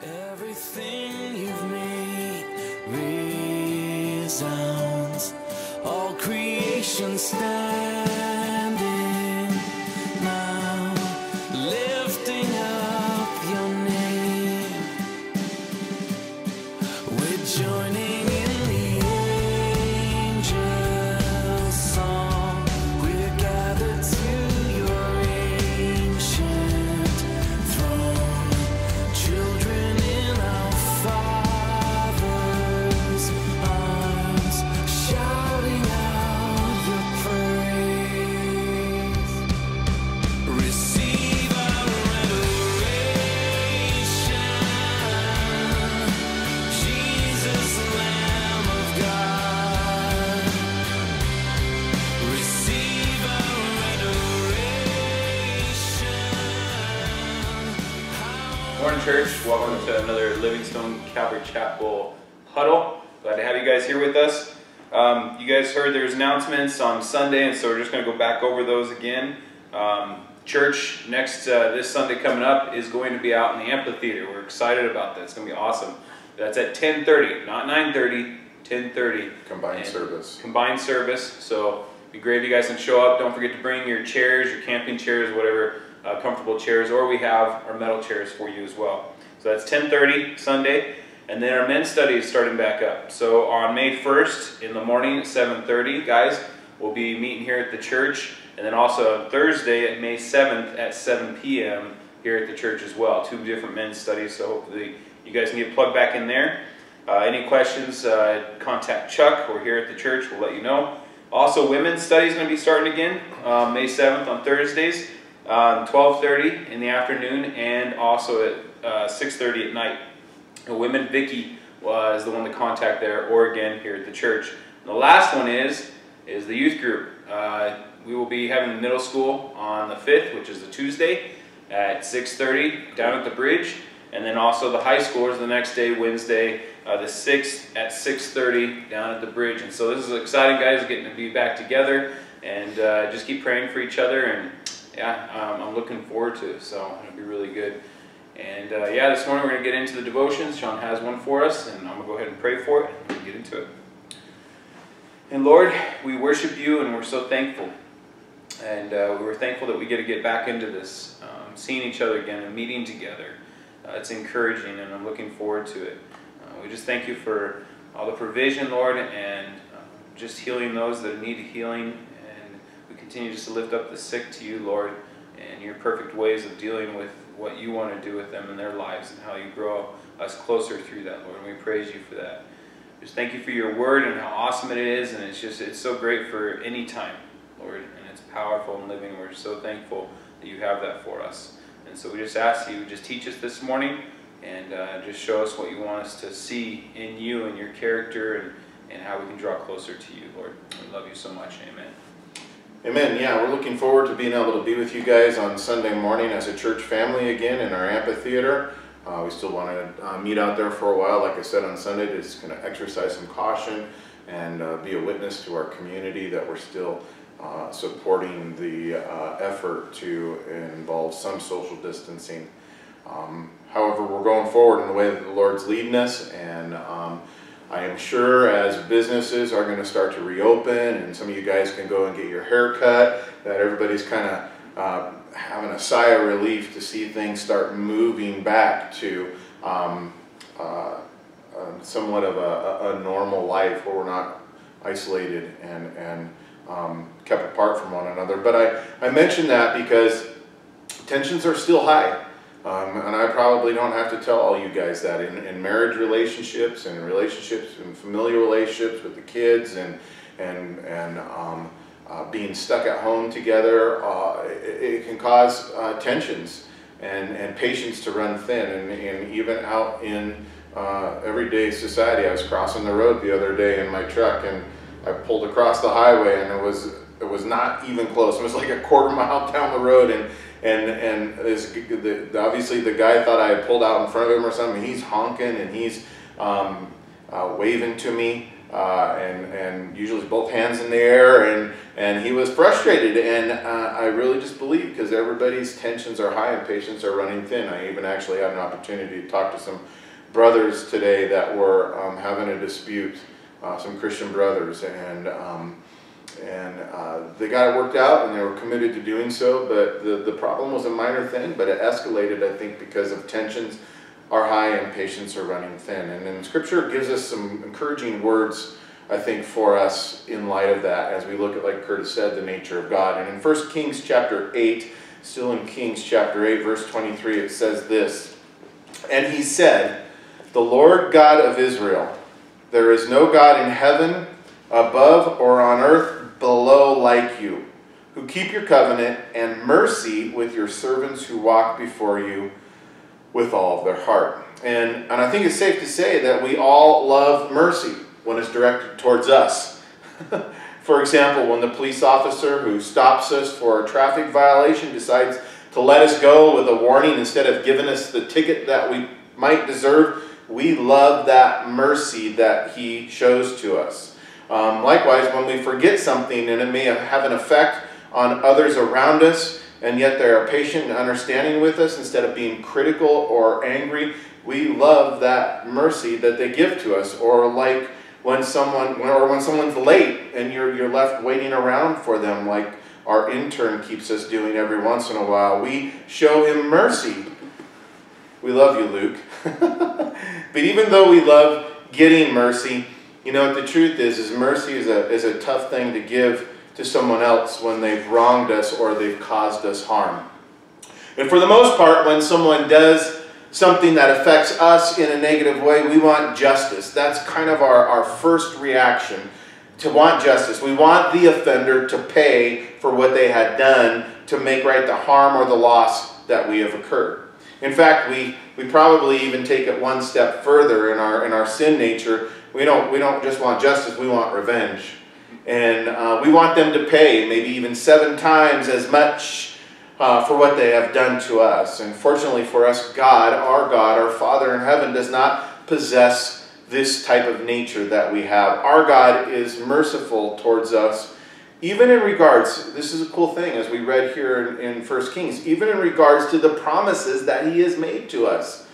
Everything you've made resounds, all creation standing now, lifting up your name. We're joining Morning, church. Welcome to another Living Stone Calvary Chapel huddle. Glad to have you guys here with us. Um, you guys heard there's announcements on Sunday, and so we're just going to go back over those again. Um, church next uh, this Sunday coming up is going to be out in the amphitheater. We're excited about that. It's going to be awesome. That's at 10:30, not 9:30. 10:30. Combined service. Combined service. So be great if you guys can show up. Don't forget to bring your chairs, your camping chairs, whatever uh, comfortable chairs, or we have our metal chairs for you as well. So that's 10:30 Sunday, and then our men's study is starting back up. So on May 1st in the morning at 7:30, guys, we'll be meeting here at the church, and then also on Thursday at May 7th at 7 p.m. here at the church as well. Two different men's studies. So hopefully you guys can get plugged back in there. Uh, any questions, uh, contact Chuck. We're here at the church. We'll let you know. Also, women's study is going to be starting again um, May 7th on Thursdays, um, 12:30 in the afternoon, and also at uh, 6:30 at night. The women, Vicky was the one to contact there, or again here at the church. And the last one is is the youth group. Uh, we will be having the middle school on the 5th, which is the Tuesday, at 6:30 down at the bridge, and then also the high schoolers the next day, Wednesday, uh, the 6th at 6:30 down at the bridge. And so this is exciting, guys, getting to be back together, and uh, just keep praying for each other. And yeah, um, I'm looking forward to it. So it'll be really good. And uh, yeah, this morning we're going to get into the devotions. Sean has one for us, and I'm going to go ahead and pray for it and get into it. And Lord, we worship you, and we're so thankful. And uh, we're thankful that we get to get back into this, um, seeing each other again and meeting together. Uh, it's encouraging, and I'm looking forward to it. Uh, we just thank you for all the provision, Lord, and uh, just healing those that need healing. Continue just to lift up the sick to you, Lord, and your perfect ways of dealing with what you want to do with them in their lives and how you grow us closer through that, Lord. And we praise you for that. Just thank you for your word and how awesome it is, and it's just it's so great for any time, Lord, and it's powerful and living. We're so thankful that you have that for us. And so we just ask you just teach us this morning and uh, just show us what you want us to see in you and your character and, and how we can draw closer to you, Lord. We love you so much. Amen. Amen. Yeah, we're looking forward to being able to be with you guys on Sunday morning as a church family again in our amphitheater. Uh, we still want to uh, meet out there for a while, like I said on Sunday, to just kind of exercise some caution and uh, be a witness to our community that we're still uh, supporting the uh, effort to involve some social distancing. Um, however, we're going forward in the way that the Lord's leading us, and um, I am sure as businesses are going to start to reopen and some of you guys can go and get your hair cut, that everybody's kind of uh, having a sigh of relief to see things start moving back to um, uh, uh, somewhat of a, a, a normal life where we're not isolated and, and um, kept apart from one another. But I, I mention that because tensions are still high. Um, and I probably don't have to tell all you guys that in, in marriage relationships and relationships and familiar relationships with the kids and and and um, uh, being stuck at home together, uh, it, it, can cause uh, tensions and and patience to run thin. And, and even out in uh, everyday society, I was crossing the road the other day in my truck and I pulled across the highway and it was it was not even close. It was like a quarter mile down the road and and and this, the, obviously the guy thought I had pulled out in front of him or something. He's honking and he's um, uh, waving to me, uh, and and usually both hands in the air, and and he was frustrated. And uh, I really just believe because everybody's tensions are high and patience are running thin. I even actually had an opportunity to talk to some brothers today that were um, having a dispute, uh, some Christian brothers, and. Um, and uh, they got it worked out and they were committed to doing so but the, the problem was a minor thing but it escalated i think because of tensions are high and patience are running thin. And then scripture gives us some encouraging words i think for us in light of that as we look at like curtis said the nature of god. And in 1 kings chapter 8 still in kings chapter 8 verse 23 it says this and he said the lord god of israel there is no god in heaven above or on earth below like you, who keep your covenant and mercy with your servants who walk before you with all of their heart. And, and I think it's safe to say that we all love mercy when it's directed towards us. for example, when the police officer who stops us for a traffic violation decides to let us go with a warning instead of giving us the ticket that we might deserve, we love that mercy that he shows to us. Um, likewise, when we forget something and it may have an effect on others around us, and yet they are patient and understanding with us instead of being critical or angry, we love that mercy that they give to us. Or like when someone, or when someone's late and you're you're left waiting around for them, like our intern keeps us doing every once in a while, we show him mercy. We love you, Luke. but even though we love getting mercy, you know what the truth is, is mercy is a, is a tough thing to give to someone else when they've wronged us or they've caused us harm. And for the most part, when someone does something that affects us in a negative way, we want justice. That's kind of our, our first reaction to want justice. We want the offender to pay for what they had done to make right the harm or the loss that we have occurred. In fact, we, we probably even take it one step further in our, in our sin nature. We don't, we don't just want justice, we want revenge. And uh, we want them to pay maybe even seven times as much uh, for what they have done to us. And fortunately for us, God, our God, our Father in heaven, does not possess this type of nature that we have. Our God is merciful towards us, even in regards, this is a cool thing as we read here in, in 1 Kings, even in regards to the promises that He has made to us.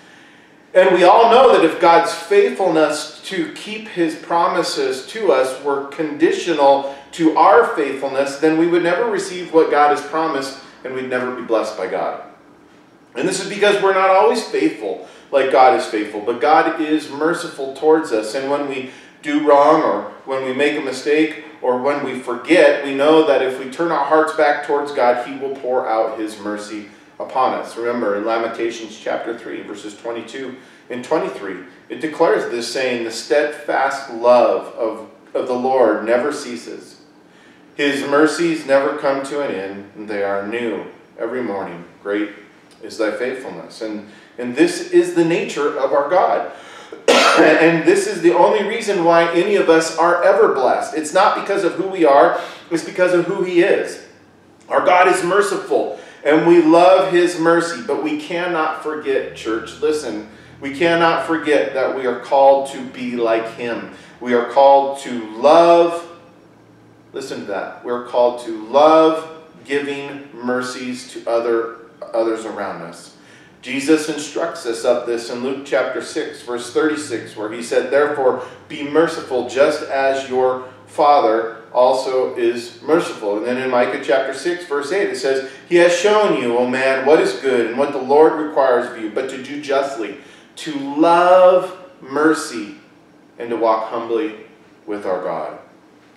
And we all know that if God's faithfulness to keep his promises to us were conditional to our faithfulness, then we would never receive what God has promised and we'd never be blessed by God. And this is because we're not always faithful like God is faithful, but God is merciful towards us. And when we do wrong or when we make a mistake or when we forget, we know that if we turn our hearts back towards God, he will pour out his mercy upon us. Remember in Lamentations chapter 3, verses 22 and 23, it declares this saying, The steadfast love of, of the Lord never ceases. His mercies never come to an end, and they are new every morning. Great is thy faithfulness. And, and this is the nature of our God. and this is the only reason why any of us are ever blessed. It's not because of who we are, it's because of who He is. Our God is merciful and we love his mercy, but we cannot forget, church, listen, we cannot forget that we are called to be like him. We are called to love, listen to that, we're called to love giving mercies to other others around us. Jesus instructs us of this in Luke chapter 6, verse 36, where he said, Therefore, be merciful just as your Father also is merciful. And then in Micah chapter 6, verse 8, it says, He has shown you, O man, what is good and what the Lord requires of you, but to do justly, to love mercy, and to walk humbly with our God.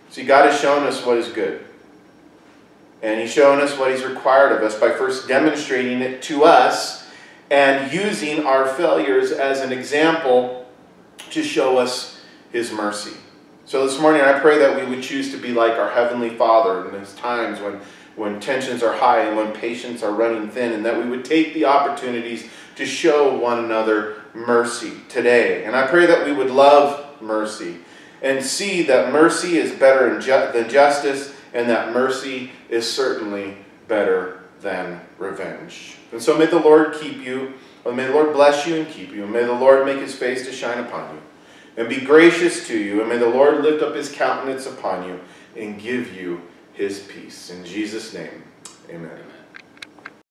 See, God has shown us what is good. And He's shown us what He's required of us by first demonstrating it to us and using our failures as an example to show us His mercy. So this morning I pray that we would choose to be like our Heavenly Father in those times when, when tensions are high and when patience are running thin, and that we would take the opportunities to show one another mercy today. And I pray that we would love mercy and see that mercy is better than justice and that mercy is certainly better than revenge. And so may the Lord keep you, and may the Lord bless you and keep you, and may the Lord make his face to shine upon you and be gracious to you, and may the Lord lift up his countenance upon you and give you his peace. In Jesus' name, amen.